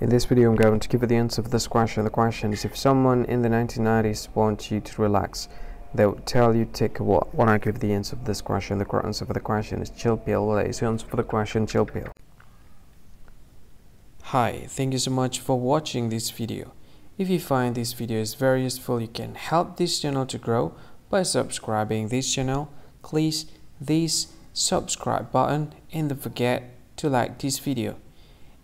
In this video I'm going to give you the answer for this question. The question is if someone in the 1990s wants you to relax, they would tell you take a walk. When I give the answer for this question, the correct answer for the question is chill pill. Well, is the answer for the question chill pill. Hi, thank you so much for watching this video. If you find this video is very useful, you can help this channel to grow by subscribing this channel. Please this subscribe button and don't forget to like this video.